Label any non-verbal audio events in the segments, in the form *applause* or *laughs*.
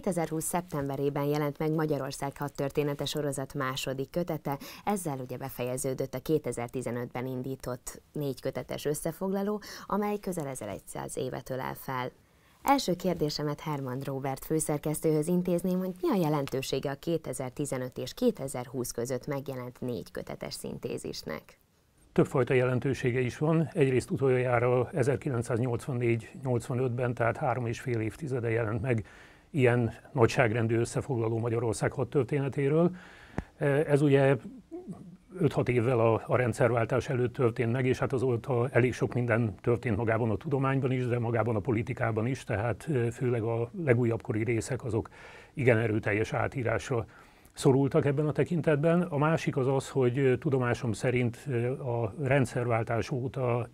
2020. szeptemberében jelent meg Magyarország hat története sorozat második kötete, ezzel ugye befejeződött a 2015-ben indított négy kötetes összefoglaló, amely közel 1100 évet ölel fel. Első kérdésemet Herman Robert főszerkesztőhöz intézném, hogy mi a jelentősége a 2015 és 2020 között megjelent négy kötetes szintézisnek? Többfajta jelentősége is van. Egyrészt utoljára 1984-85-ben, tehát három és fél évtizede jelent meg ilyen nagyságrendű összefoglaló Magyarország hat történetéről. Ez ugye 5-6 évvel a, a rendszerváltás előtt történt meg, és hát azóta elég sok minden történt magában a tudományban is, de magában a politikában is, tehát főleg a legújabb kori részek azok igen erőteljes átírásra szorultak ebben a tekintetben. A másik az az, hogy tudomásom szerint a rendszerváltás óta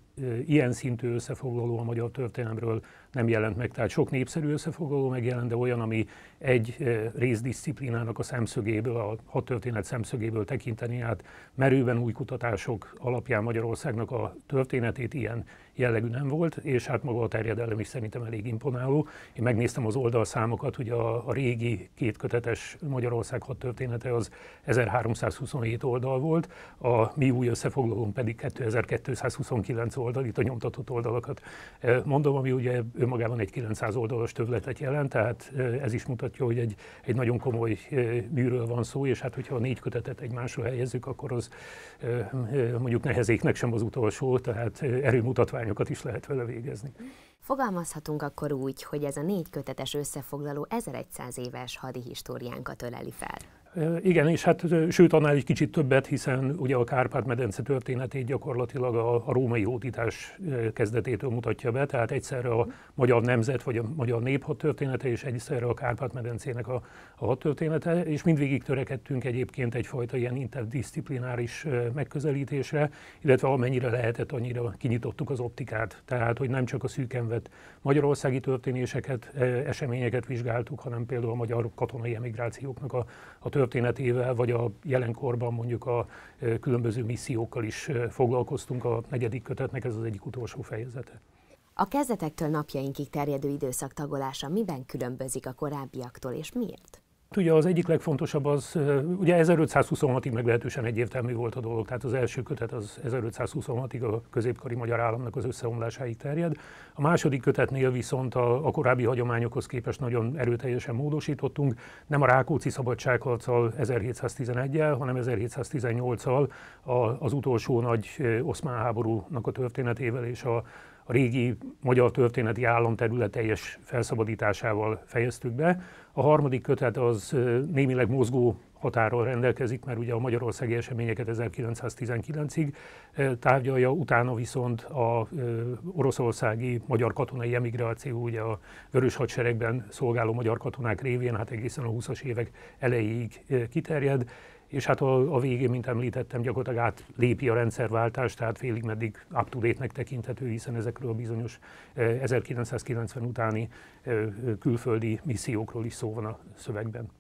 ilyen szintű összefoglaló a magyar történelemről nem jelent meg. Tehát sok népszerű összefoglaló megjelent, de olyan, ami egy részdisziplinának a szemszögéből, a hat történet szemszögéből tekinteni át merőben új kutatások alapján Magyarországnak a történetét ilyen jellegű nem volt, és hát maga a terjedelem is szerintem elég imponáló. Én megnéztem az oldalszámokat, hogy a, a régi kétkötetes Magyarország hat története az 1327 oldal volt, a mi új összefoglalónk pedig 2229 oldal, itt a nyomtatott oldalakat mondom, ami ugye önmagában egy 900 oldalas tövletet jelent, tehát ez is mutatja, hogy egy, egy nagyon komoly műről van szó, és hát hogyha a négy kötetet egymásra helyezzük, akkor az mondjuk nehezéknek sem az utolsó, tehát erőmutatványokat is lehet vele végezni. Fogalmazhatunk akkor úgy, hogy ez a négy kötetes összefoglaló 1100 éves hadi históriánkat öleli fel. Igen, és hát sőt annál egy kicsit többet, hiszen ugye a Kárpát-medence történetét gyakorlatilag a, a római hódítás kezdetétől mutatja be, tehát egyszerre a magyar nemzet vagy a magyar néphad története, és egyszerre a Kárpát-medencének a, a hadtörténete, és mindvégig törekedtünk egyébként egyfajta ilyen interdisziplináris megközelítésre, illetve amennyire lehetett, annyira kinyitottuk az optikát, tehát hogy nem csak a szűken vett magyarországi történéseket, eseményeket vizsgáltuk, hanem például a magyar katonai emigrációknak a, a történetével, vagy a jelenkorban mondjuk a különböző missziókkal is foglalkoztunk. A negyedik kötetnek ez az egyik utolsó fejezete. A kezdetektől napjainkig terjedő időszak tagolása miben különbözik a korábbiaktól, és miért? Ugye az egyik legfontosabb az, ugye 1526-ig meglehetősen egyértelmű volt a dolog, tehát az első kötet az 1526-ig a középkori magyar államnak az összeomlásáig terjed. A második kötetnél viszont a, a korábbi hagyományokhoz képest nagyon erőteljesen módosítottunk, nem a Rákóczi szabadságharccal 1711-el, hanem 1718-al az utolsó nagy oszmán háborúnak a történetével és a, a régi magyar történeti állam terület teljes felszabadításával fejeztük be. A harmadik kötet az némileg mozgó határól rendelkezik, mert ugye a magyarországi eseményeket 1919-ig tárgyalja, utána viszont a oroszországi magyar katonai emigráció, ugye a vörös hadseregben szolgáló magyar katonák révén, hát egészen a 20-as évek elejéig kiterjed, és hát a, a végén, mint említettem, gyakorlatilag átlépi a rendszerváltást, tehát félig meddig up to date tekinthető, hiszen ezekről a bizonyos 1990 utáni külföldi missziókról is szó van a szövegben.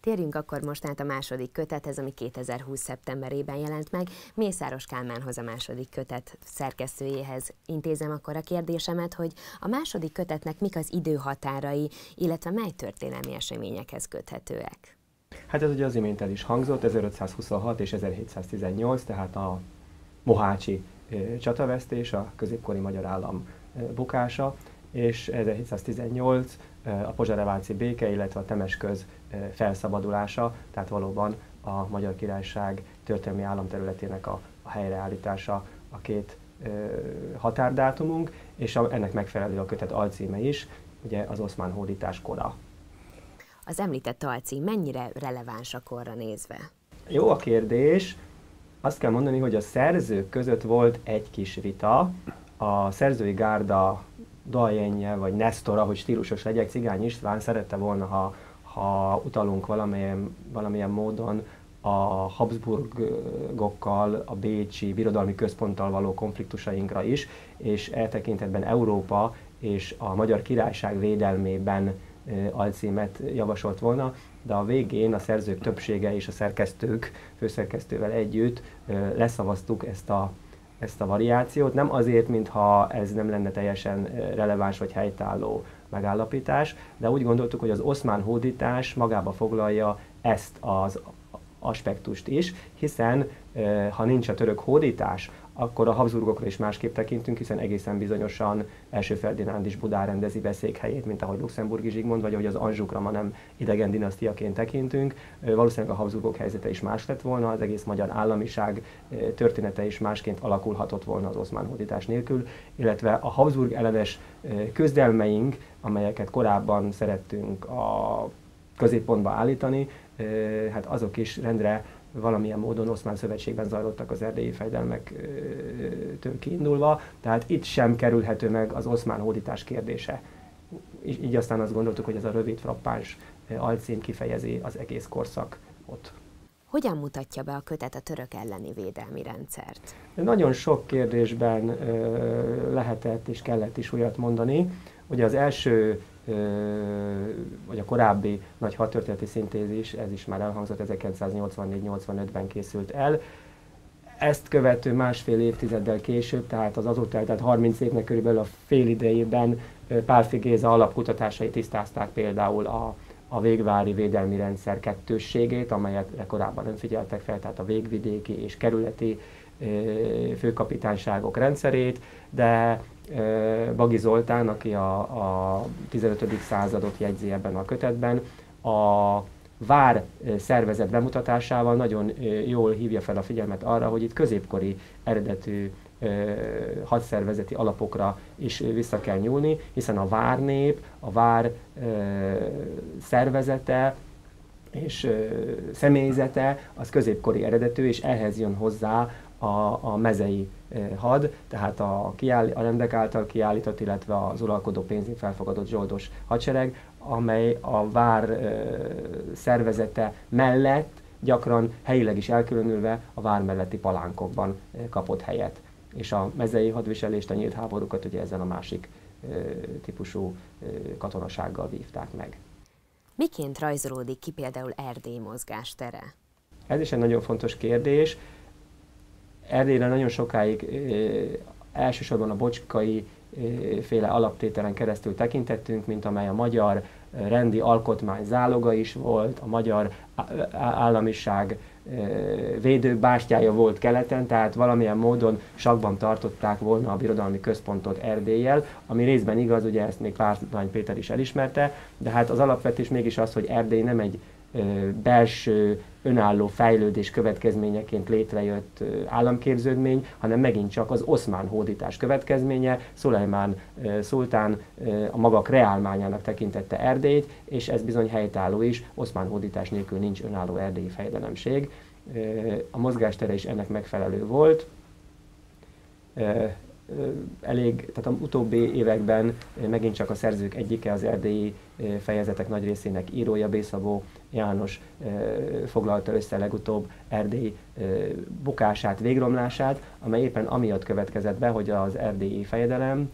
Térjünk akkor most át a második kötethez, ami 2020. szeptemberében jelent meg. Mészáros Kálmánhoz a második kötet szerkesztőjéhez intézem akkor a kérdésemet, hogy a második kötetnek mik az időhatárai, illetve mely történelmi eseményekhez köthetőek? Hát ez ugye az imént el is hangzott, 1526 és 1718, tehát a Mohácsi csatavesztés, a középkori magyar állam bukása, és 1718 a Pozsareváci béke, illetve a Temesköz felszabadulása, tehát valóban a Magyar Királyság történelmi államterületének a, a helyreállítása a két határdátumunk, és a, ennek megfelelő a kötet alcíme is, ugye az oszmán hódítás kora. Az említett alcím mennyire releváns a korra nézve? Jó a kérdés. Azt kell mondani, hogy a szerzők között volt egy kis vita. A szerzői gárda daljenje, vagy Nestora, hogy stílusos legyek, Cigány István szerette volna, ha, ha utalunk valamilyen, valamilyen módon a Habsburgokkal, a Bécsi Birodalmi Központtal való konfliktusainkra is, és eltekintetben Európa és a Magyar Királyság védelmében alcímet javasolt volna, de a végén a szerzők többsége és a szerkesztők, főszerkesztővel együtt leszavaztuk ezt a, ezt a variációt, nem azért, mintha ez nem lenne teljesen releváns vagy helytálló megállapítás, de úgy gondoltuk, hogy az oszmán hódítás magába foglalja ezt az aspektust is, hiszen ha nincs a török hódítás, akkor a Habsburgokra is másképp tekintünk, hiszen egészen bizonyosan első Ferdinánd is Budán rendezi be székhelyét, mint ahogy Luxemburgi Zsigmond, vagy ahogy az Anzsukra ma nem idegen dinasztiaként tekintünk. Valószínűleg a Habsburgok helyzete is más lett volna, az egész magyar államiság története is másként alakulhatott volna az oszmán hódítás nélkül, illetve a Habsburg ellenes küzdelmeink, amelyeket korábban szerettünk a középpontba állítani, hát azok is rendre valamilyen módon oszmán szövetségben zajlottak az erdélyi fejdelmektől kiindulva, tehát itt sem kerülhető meg az oszmán hódítás kérdése. Így aztán azt gondoltuk, hogy ez a rövid frappáns alcím kifejezi az egész korszakot. Hogyan mutatja be a kötet a török elleni védelmi rendszert? Nagyon sok kérdésben lehetett és kellett is olyat mondani. Ugye az első vagy a korábbi nagy hadtörténeti szintézis, ez is már elhangzott, 1984-85-ben készült el. Ezt követő másfél évtizeddel később, tehát az azóta eltelt 30 évnek körülbelül a fél idejében Pálfi Géza alapkutatásai tisztázták például a, a végvári védelmi rendszer kettősségét, amelyet korábban nem figyeltek fel, tehát a végvidéki és kerületi főkapitányságok rendszerét, de Bagi Zoltán, aki a, a 15. századot jegyzi ebben a kötetben, a vár szervezet bemutatásával nagyon jól hívja fel a figyelmet arra, hogy itt középkori eredetű hadszervezeti alapokra is vissza kell nyúlni, hiszen a várnép, a vár szervezete és személyzete az középkori eredetű, és ehhez jön hozzá a, a mezei had, tehát a, kiáll, a rendek által kiállított, illetve az uralkodó pénzén felfogadott zsoldos hadsereg, amely a vár szervezete mellett gyakran helyileg is elkülönülve a vár melletti palánkokban kapott helyet. És a mezei hadviselést, a nyílt háborúkat ugye ezen a másik típusú katonasággal vívták meg. Miként rajzolódik ki például Erdély mozgástere? Ez is egy nagyon fontos kérdés. Erdélyre nagyon sokáig elsősorban a bocskai féle alaptételen keresztül tekintettünk, mint amely a magyar rendi alkotmány záloga is volt, a magyar államiság védőbástyája volt keleten, tehát valamilyen módon sakban tartották volna a birodalmi központot Erdélyel, ami részben igaz, ugye ezt még Pártlány Péter is elismerte, de hát az alapvetés mégis az, hogy Erdély nem egy belső önálló fejlődés következményeként létrejött államképződmény, hanem megint csak az oszmán hódítás következménye. Szulajmán szultán a maga kreálmányának tekintette Erdélyt, és ez bizony helytálló is, oszmán hódítás nélkül nincs önálló erdélyi fejdelemség. A mozgástere is ennek megfelelő volt elég, tehát a utóbbi években megint csak a szerzők egyike az erdélyi fejezetek nagy részének írója, Bészabó János foglalta össze legutóbb Erdély bukását, végromlását, amely éppen amiatt következett be, hogy az erdélyi fejedelem,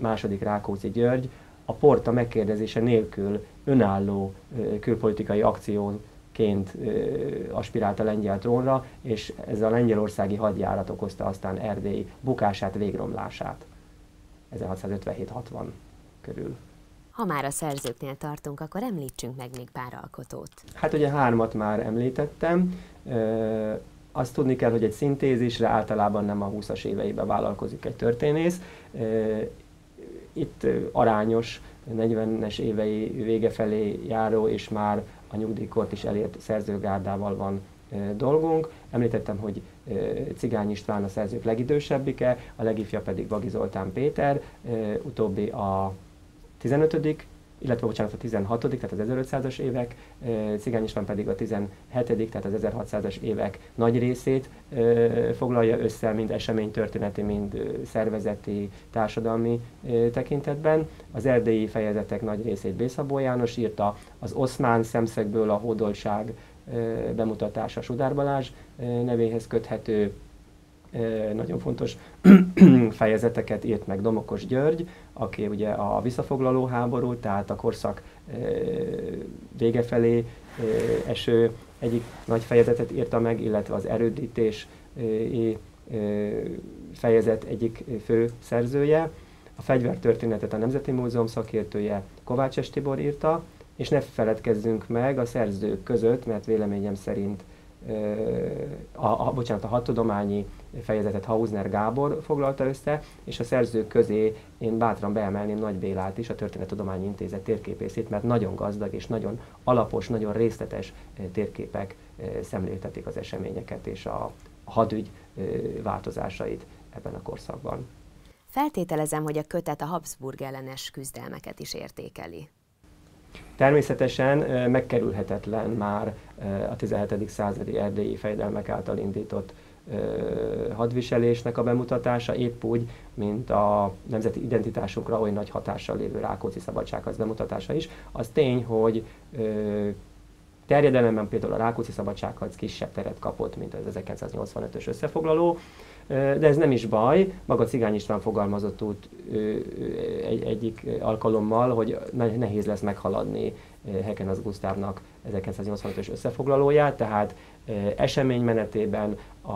második Rákóczi György, a porta megkérdezése nélkül önálló külpolitikai akció ként aspirált a lengyel trónra, és ez a lengyelországi hadjárat okozta aztán Erdély bukását, végromlását 1657-60 körül. Ha már a szerzőknél tartunk, akkor említsünk meg még pár alkotót. Hát ugye hármat már említettem. E, azt tudni kell, hogy egy szintézisre általában nem a 20-as éveiben vállalkozik egy történész. Itt arányos 40-es évei vége felé járó és már a nyugdíjkort is elért szerzőgárdával van dolgunk. Említettem, hogy Cigány István a szerzők legidősebbike, a legifja pedig Vagi Zoltán Péter, utóbbi a 15 illetve bocsánat, a 16 tehát az 1500-as évek, Cigány István pedig a 17 tehát az 1600-as évek nagy részét foglalja össze, mind eseménytörténeti, mind szervezeti, társadalmi tekintetben. Az erdélyi fejezetek nagy részét Bészabó János írta, az oszmán szemszögből a hódoltság bemutatása Sudár Balázs nevéhez köthető, nagyon fontos *clears throat* fejezeteket írt meg Domokos György, aki ugye a visszafoglaló háború, tehát a korszak vége felé eső egyik nagy fejezetet írta meg, illetve az erődítés fejezet egyik fő szerzője. A fegyvertörténetet a Nemzeti Múzeum szakértője Kovács Estibor írta, és ne feledkezzünk meg a szerzők között, mert véleményem szerint a, a, bocsánat, a hat tudományi fejezetet Hausner Gábor foglalta össze, és a szerzők közé én bátran beemelném Nagy Bélát is, a Történettudományi Intézet térképészét, mert nagyon gazdag és nagyon alapos, nagyon részletes térképek szemléltetik az eseményeket és a hadügy változásait ebben a korszakban. Feltételezem, hogy a kötet a Habsburg ellenes küzdelmeket is értékeli. Természetesen megkerülhetetlen már a 17. századi erdélyi fejdelmek által indított hadviselésnek a bemutatása, épp úgy, mint a nemzeti identitásunkra oly nagy hatással lévő Rákóczi szabadságharc bemutatása is. Az tény, hogy terjedelemben például a Rákóczi szabadságharc kisebb teret kapott, mint az 1985-ös összefoglaló, de ez nem is baj. Maga Cigány István fogalmazott úgy egy, egyik alkalommal, hogy nehéz lesz meghaladni Heken az Gusztávnak 1985-ös összefoglalóját, tehát eseménymenetében a,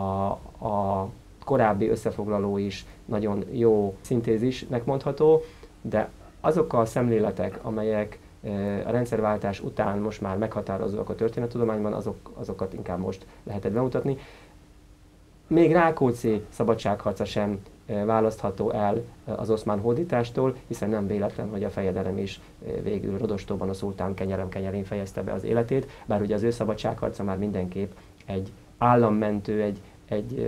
a korábbi összefoglaló is nagyon jó szintézisnek mondható, de azok a szemléletek, amelyek a rendszerváltás után most már meghatározóak a történettudományban, azok, azokat inkább most lehetett bemutatni. Még Rákóczi szabadságharca sem választható el az oszmán hódítástól, hiszen nem véletlen, hogy a fejedelem is végül Rodostóban a szultán kenyerem kenyerén fejezte be az életét, bár ugye az ő szabadságharca már mindenképp egy állammentő, egy, egy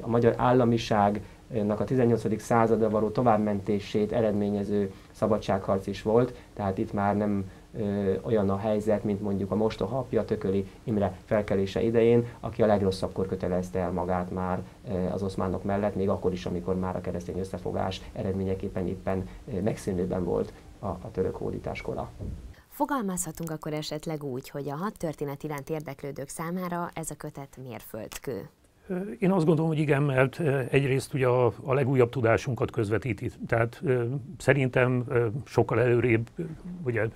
a magyar államiságnak a 18. századra való továbbmentését eredményező szabadságharc is volt, tehát itt már nem ö, olyan a helyzet, mint mondjuk a mostoha apja Tököli Imre felkelése idején, aki a legrosszabbkor kötelezte el magát már ö, az oszmánok mellett, még akkor is, amikor már a keresztény összefogás eredményeképpen éppen ö, megszűnőben volt a, a török hódítás kora. Fogalmazhatunk akkor esetleg úgy, hogy a hat történet iránt érdeklődők számára ez a kötet mérföldkő. Én azt gondolom, hogy igen, mert egyrészt ugye a, a legújabb tudásunkat közvetíti. Tehát szerintem sokkal előrébb, ugye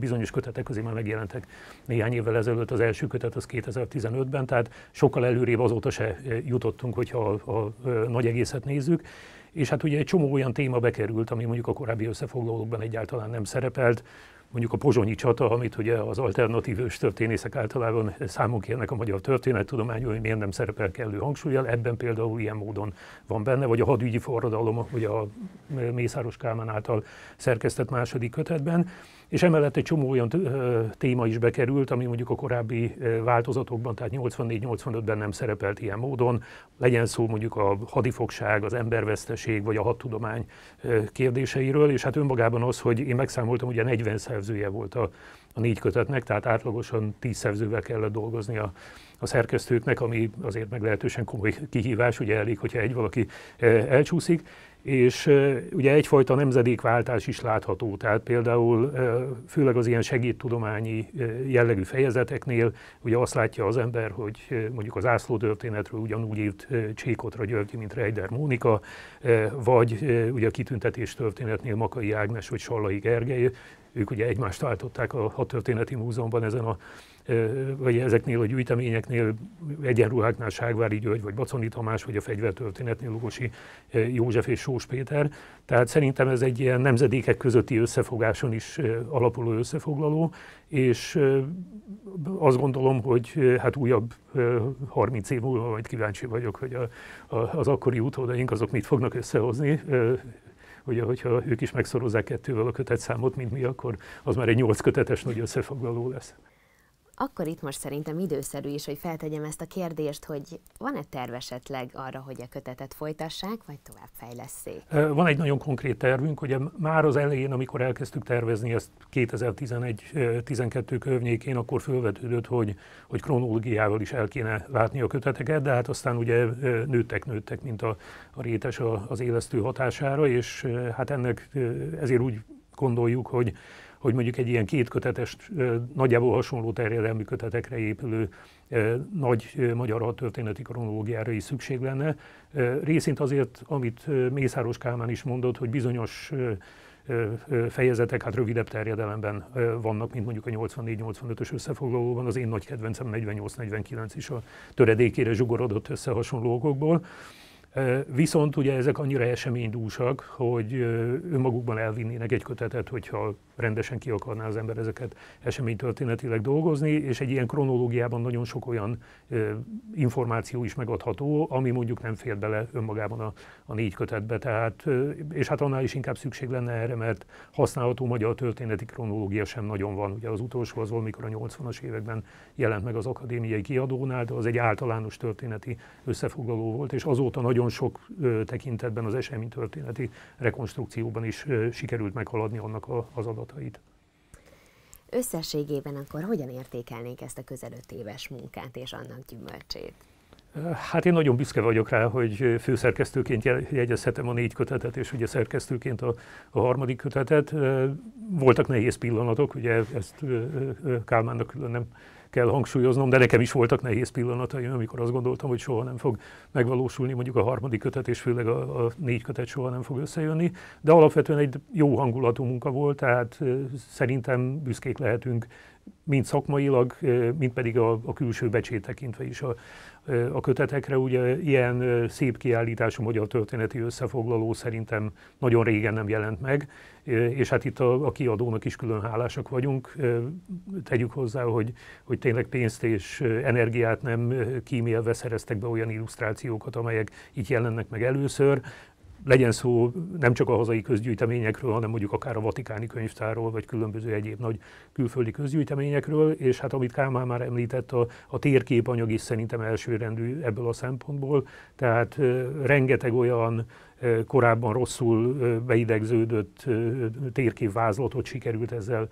bizonyos kötetek közé már megjelentek néhány évvel ezelőtt, az első kötet az 2015-ben, tehát sokkal előrébb azóta se jutottunk, hogyha a, a, nagy egészet nézzük. És hát ugye egy csomó olyan téma bekerült, ami mondjuk a korábbi összefoglalókban egyáltalán nem szerepelt mondjuk a pozsonyi csata, amit ugye az alternatív történészek általában számunk kérnek a magyar történettudományban, hogy miért nem szerepel kellő hangsúlyjal, ebben például ilyen módon van benne, vagy a hadügyi forradalom, ugye a Mészáros Kálmán által szerkesztett második kötetben, és emellett egy csomó olyan téma is bekerült, ami mondjuk a korábbi változatokban, tehát 84-85-ben nem szerepelt ilyen módon, legyen szó mondjuk a hadifogság, az emberveszteség, vagy a hadtudomány kérdéseiről, és hát önmagában az, hogy én megszámoltam, ugye 40 szerzője volt a, a négy kötetnek, tehát átlagosan 10 szerzővel kellett dolgozni a, a szerkesztőknek, ami azért meglehetősen komoly kihívás, ugye elég, hogyha egy valaki elcsúszik, és ugye egyfajta nemzedékváltás is látható, tehát például főleg az ilyen segédtudományi jellegű fejezeteknél ugye azt látja az ember, hogy mondjuk az ászló történetről ugyanúgy írt Csékotra György, mint Reider Mónika, vagy ugye a kitüntetés történetnél Makai Ágnes vagy Sallai Gergely, ők ugye egymást váltották a, a Történeti Múzeumban ezen a vagy ezeknél a gyűjteményeknél egyenruháknál Ságvári György, vagy Baconi Tamás, vagy a fegyvertörténetnél Lugosi József és Sós Péter. Tehát szerintem ez egy ilyen nemzedékek közötti összefogáson is alapuló összefoglaló, és azt gondolom, hogy hát újabb 30 év múlva majd kíváncsi vagyok, hogy a, a, az akkori utódaink azok mit fognak összehozni, ugye, hogyha ők is megszorozzák kettővel a kötetszámot, mint mi, akkor az már egy nyolc kötetes nagy összefoglaló lesz. Akkor itt most szerintem időszerű is, hogy feltegyem ezt a kérdést, hogy van-e terv esetleg arra, hogy a kötetet folytassák, vagy tovább fejleszék? Van egy nagyon konkrét tervünk, hogy már az elején, amikor elkezdtük tervezni ezt 2011-12 környékén, akkor felvetődött, hogy, hogy kronológiával is el kéne látni a köteteket, de hát aztán ugye nőttek, nőttek, mint a, a rétes az élesztő hatására, és hát ennek ezért úgy gondoljuk, hogy hogy mondjuk egy ilyen kétkötetes, nagyjából hasonló terjedelmű kötetekre épülő nagy magyar történeti kronológiára is szükség lenne. Részint azért, amit Mészáros Kálmán is mondott, hogy bizonyos fejezetek hát rövidebb terjedelemben vannak, mint mondjuk a 84-85-ös összefoglalóban. Az én nagy kedvencem 48-49 is a töredékére zsugorodott össze hasonló okokból. Viszont ugye ezek annyira eseménydúsak, hogy önmagukban elvinnének egy kötetet, hogyha rendesen ki akarná az ember ezeket eseménytörténetileg dolgozni, és egy ilyen kronológiában nagyon sok olyan információ is megadható, ami mondjuk nem fér bele önmagában a, a négy kötetbe. Tehát, és hát annál is inkább szükség lenne erre, mert használható magyar történeti kronológia sem nagyon van. Ugye az utolsó az valamikor a 80-as években jelent meg az akadémiai kiadónál, de az egy általános történeti összefoglaló volt, és azóta nagyon nagyon sok tekintetben az eseménytörténeti rekonstrukcióban is sikerült meghaladni annak a, az adatait. Összességében akkor hogyan értékelnék ezt a közel öt éves munkát és annak gyümölcsét? Hát én nagyon büszke vagyok rá, hogy főszerkesztőként jegyezhetem a négy kötetet, és ugye szerkesztőként a, a harmadik kötetet. Voltak nehéz pillanatok, ugye ezt Kálmánnak külön nem kell hangsúlyoznom, de nekem is voltak nehéz pillanataim, amikor azt gondoltam, hogy soha nem fog megvalósulni, mondjuk a harmadik kötet, és főleg a, a négy kötet soha nem fog összejönni, de alapvetően egy jó hangulatú munka volt, tehát szerintem büszkék lehetünk mind szakmailag, mind pedig a, a külső becsét tekintve is a, a kötetekre. Ugye ilyen szép kiállítású magyar történeti összefoglaló szerintem nagyon régen nem jelent meg, és hát itt a, a kiadónak is külön hálásak vagyunk. Tegyük hozzá, hogy, hogy tényleg pénzt és energiát nem kímélve szereztek be olyan illusztrációkat, amelyek itt jelennek meg először legyen szó nem csak a hazai közgyűjteményekről, hanem mondjuk akár a Vatikáni könyvtárról, vagy különböző egyéb nagy külföldi közgyűjteményekről, és hát amit Kálmán már említett, a, a térképanyag is szerintem elsőrendű ebből a szempontból, tehát rengeteg olyan korábban rosszul beidegződött térképvázlatot sikerült ezzel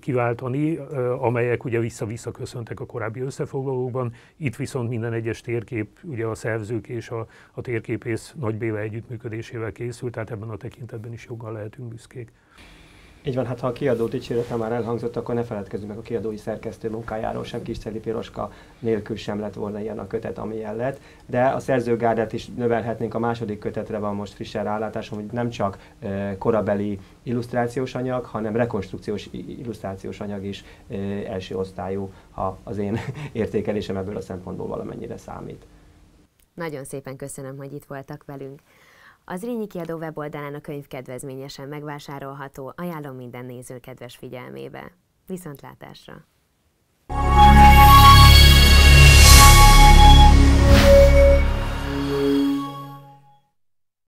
kiváltani, amelyek ugye vissza-vissza köszöntek a korábbi összefoglalókban. Itt viszont minden egyes térkép ugye a szerzők és a, a térképész Nagy Béla együttműködésével készült, tehát ebben a tekintetben is joggal lehetünk büszkék. Így van, hát ha a kiadó dicsérete már elhangzott, akkor ne feledkezzünk meg a kiadói szerkesztő munkájáról, sem kis Celi Piroska nélkül sem lett volna ilyen a kötet, amilyen lett. De a szerzőgárdát is növelhetnénk, a második kötetre van most frissen rálátásom, hogy nem csak e, korabeli illusztrációs anyag, hanem rekonstrukciós illusztrációs anyag is e, első osztályú, ha az én *laughs* értékelésem ebből a szempontból valamennyire számít. Nagyon szépen köszönöm, hogy itt voltak velünk. Az Rényi kiadó weboldalán a könyv kedvezményesen megvásárolható, ajánlom minden néző kedves figyelmébe. Viszontlátásra!